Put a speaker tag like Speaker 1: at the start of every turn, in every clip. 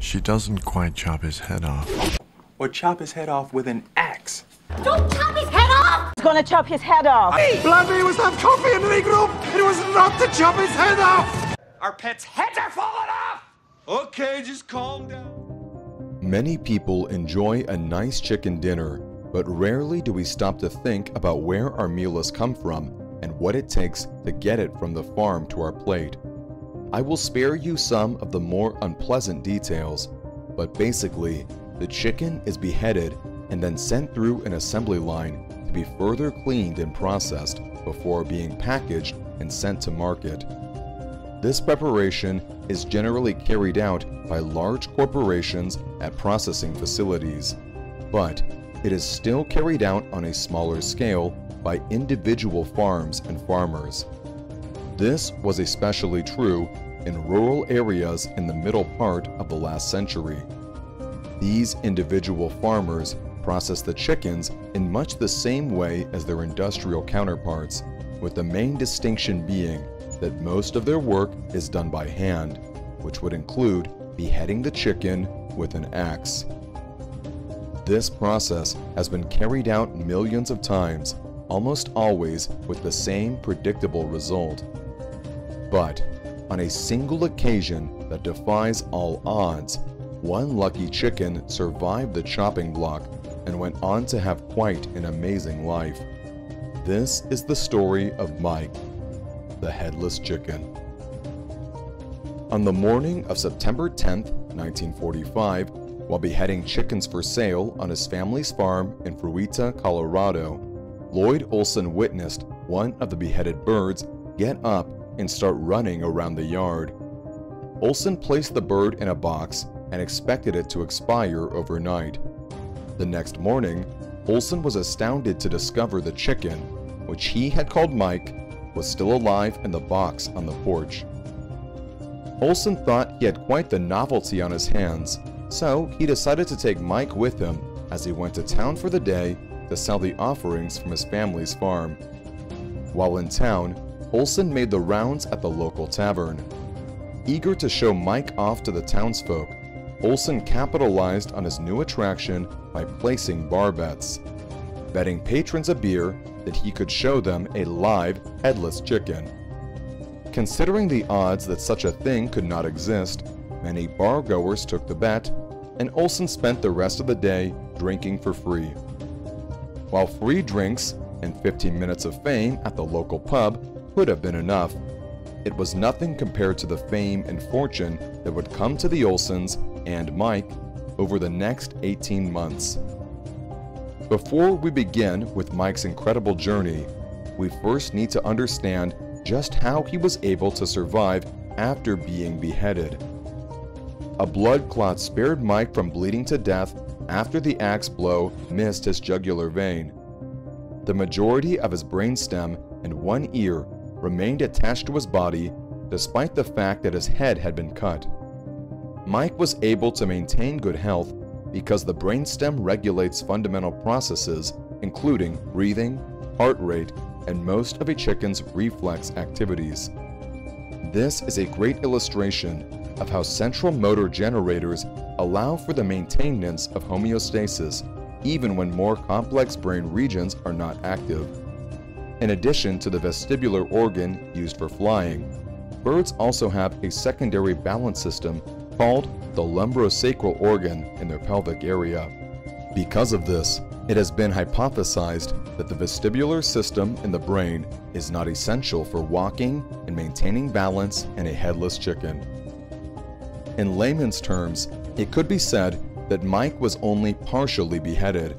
Speaker 1: She doesn't quite chop his head off.
Speaker 2: Or chop his head off with an axe.
Speaker 3: Don't chop his head off!
Speaker 4: He's gonna chop his head off.
Speaker 5: Blammy was to have coffee and regroup. It was not to chop his head off.
Speaker 2: Our pet's heads are falling off!
Speaker 5: Okay, just calm down.
Speaker 6: Many people enjoy a nice chicken dinner, but rarely do we stop to think about where our meal has come from and what it takes to get it from the farm to our plate. I will spare you some of the more unpleasant details, but basically, the chicken is beheaded and then sent through an assembly line to be further cleaned and processed before being packaged and sent to market. This preparation is generally carried out by large corporations at processing facilities, but it is still carried out on a smaller scale by individual farms and farmers. This was especially true in rural areas in the middle part of the last century. These individual farmers process the chickens in much the same way as their industrial counterparts, with the main distinction being that most of their work is done by hand, which would include beheading the chicken with an axe. This process has been carried out millions of times, almost always with the same predictable result. But on a single occasion that defies all odds, one lucky chicken survived the chopping block and went on to have quite an amazing life. This is the story of Mike, the headless chicken. On the morning of September 10, 1945, while beheading chickens for sale on his family's farm in Fruita, Colorado, Lloyd Olson witnessed one of the beheaded birds get up and start running around the yard. Olson placed the bird in a box and expected it to expire overnight. The next morning, Olson was astounded to discover the chicken, which he had called Mike, was still alive in the box on the porch. Olson thought he had quite the novelty on his hands, so he decided to take Mike with him as he went to town for the day to sell the offerings from his family's farm. While in town, Olson made the rounds at the local tavern. Eager to show Mike off to the townsfolk, Olson capitalized on his new attraction by placing bar bets, betting patrons a beer that he could show them a live, headless chicken. Considering the odds that such a thing could not exist, many bar-goers took the bet, and Olson spent the rest of the day drinking for free. While free drinks and 15 minutes of fame at the local pub could have been enough, it was nothing compared to the fame and fortune that would come to the Olsons and Mike over the next 18 months. Before we begin with Mike's incredible journey, we first need to understand just how he was able to survive after being beheaded. A blood clot spared Mike from bleeding to death after the axe blow missed his jugular vein. The majority of his brainstem and one ear remained attached to his body despite the fact that his head had been cut. Mike was able to maintain good health because the brainstem regulates fundamental processes including breathing, heart rate, and most of a chicken's reflex activities. This is a great illustration of how central motor generators allow for the maintenance of homeostasis even when more complex brain regions are not active. In addition to the vestibular organ used for flying, birds also have a secondary balance system called the lumbosacral organ in their pelvic area. Because of this, it has been hypothesized that the vestibular system in the brain is not essential for walking and maintaining balance in a headless chicken. In layman's terms, it could be said that Mike was only partially beheaded.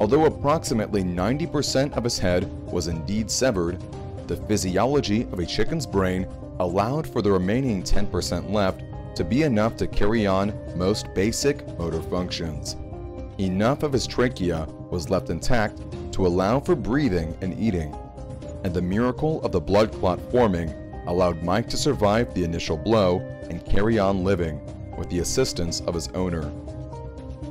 Speaker 6: Although approximately 90% of his head was indeed severed, the physiology of a chicken's brain allowed for the remaining 10% left to be enough to carry on most basic motor functions. Enough of his trachea was left intact to allow for breathing and eating, and the miracle of the blood clot forming allowed Mike to survive the initial blow and carry on living with the assistance of his owner.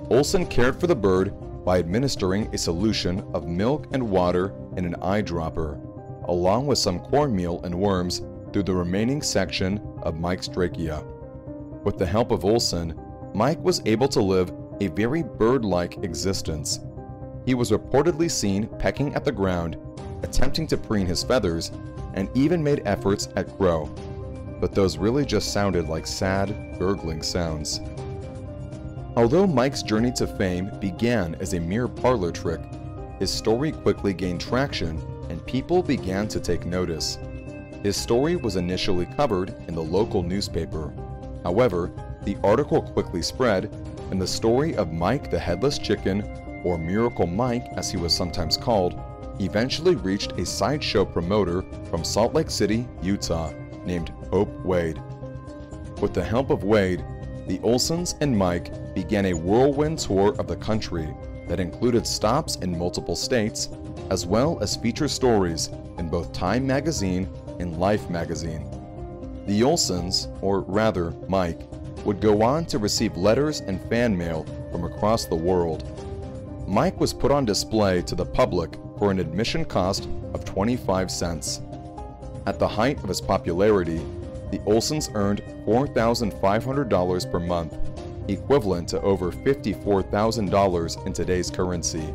Speaker 6: Olson cared for the bird by administering a solution of milk and water in an eyedropper, along with some cornmeal and worms through the remaining section of Mike's trachea. With the help of Olson, Mike was able to live a very bird-like existence. He was reportedly seen pecking at the ground, attempting to preen his feathers, and even made efforts at crow. But those really just sounded like sad, gurgling sounds. Although Mike's journey to fame began as a mere parlor trick, his story quickly gained traction and people began to take notice. His story was initially covered in the local newspaper. However, the article quickly spread, and the story of Mike the Headless Chicken, or Miracle Mike as he was sometimes called, eventually reached a sideshow promoter from Salt Lake City, Utah, named Hope Wade. With the help of Wade, the Olsons and Mike began a whirlwind tour of the country that included stops in multiple states, as well as feature stories in both Time magazine and Life magazine. The Olsons, or rather Mike, would go on to receive letters and fan mail from across the world. Mike was put on display to the public for an admission cost of 25 cents. At the height of his popularity, the Olsons earned $4,500 per month, equivalent to over $54,000 in today's currency.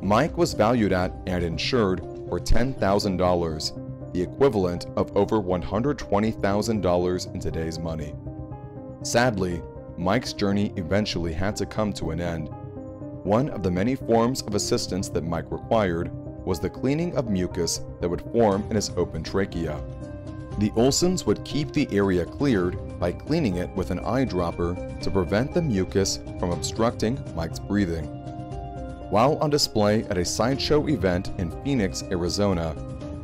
Speaker 6: Mike was valued at and insured for $10,000, the equivalent of over $120,000 in today's money. Sadly, Mike's journey eventually had to come to an end. One of the many forms of assistance that Mike required was the cleaning of mucus that would form in his open trachea. The Olsons would keep the area cleared by cleaning it with an eyedropper to prevent the mucus from obstructing Mike's breathing. While on display at a sideshow event in Phoenix, Arizona,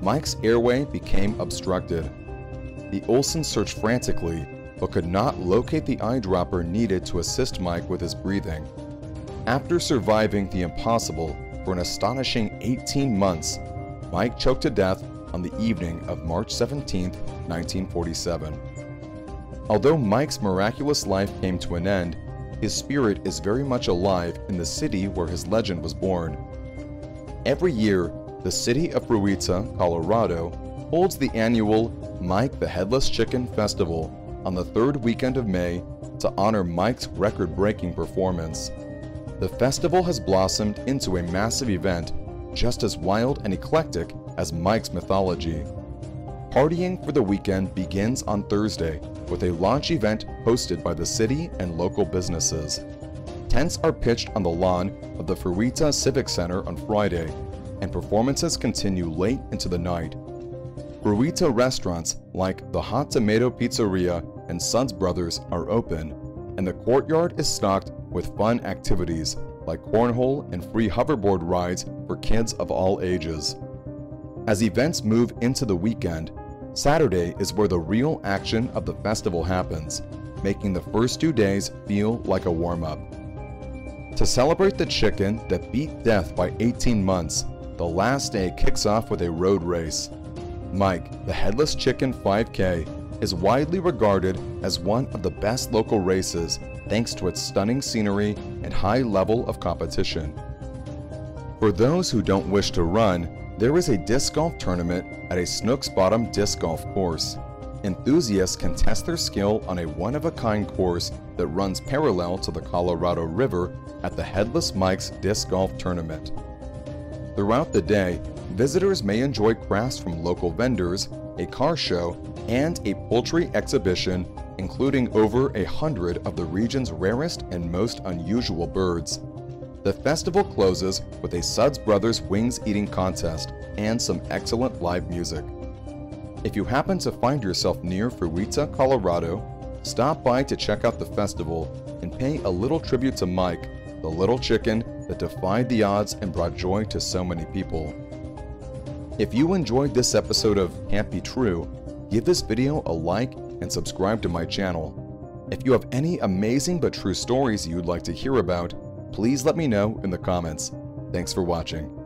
Speaker 6: Mike's airway became obstructed. The Olsons searched frantically but could not locate the eyedropper needed to assist Mike with his breathing. After surviving the impossible for an astonishing 18 months, Mike choked to death on the evening of March 17, 1947. Although Mike's miraculous life came to an end, his spirit is very much alive in the city where his legend was born. Every year, the city of Fruita, Colorado, holds the annual Mike the Headless Chicken Festival on the third weekend of May to honor Mike's record-breaking performance. The festival has blossomed into a massive event just as wild and eclectic as Mike's mythology. Partying for the weekend begins on Thursday with a launch event hosted by the city and local businesses. Tents are pitched on the lawn of the Fruita Civic Center on Friday, and performances continue late into the night. Fruita restaurants like the Hot Tomato Pizzeria and Suds Brothers are open, and the courtyard is stocked with fun activities like cornhole and free hoverboard rides for kids of all ages. As events move into the weekend, Saturday is where the real action of the festival happens, making the first two days feel like a warm-up. To celebrate the chicken that beat death by 18 months, the last day kicks off with a road race. Mike, the Headless Chicken 5K, is widely regarded as one of the best local races thanks to its stunning scenery and high level of competition. For those who don't wish to run, there is a disc golf tournament at a Snooks Bottom disc golf course. Enthusiasts can test their skill on a one-of-a-kind course that runs parallel to the Colorado River at the Headless Mike's Disc Golf Tournament. Throughout the day, visitors may enjoy crafts from local vendors, a car show, and a poultry exhibition including over a hundred of the region's rarest and most unusual birds. The festival closes with a Suds Brothers wings eating contest and some excellent live music. If you happen to find yourself near Fruita, Colorado, stop by to check out the festival and pay a little tribute to Mike, the little chicken that defied the odds and brought joy to so many people. If you enjoyed this episode of Can't Be True, give this video a like and subscribe to my channel. If you have any amazing but true stories you'd like to hear about, please let me know in the comments. Thanks for watching.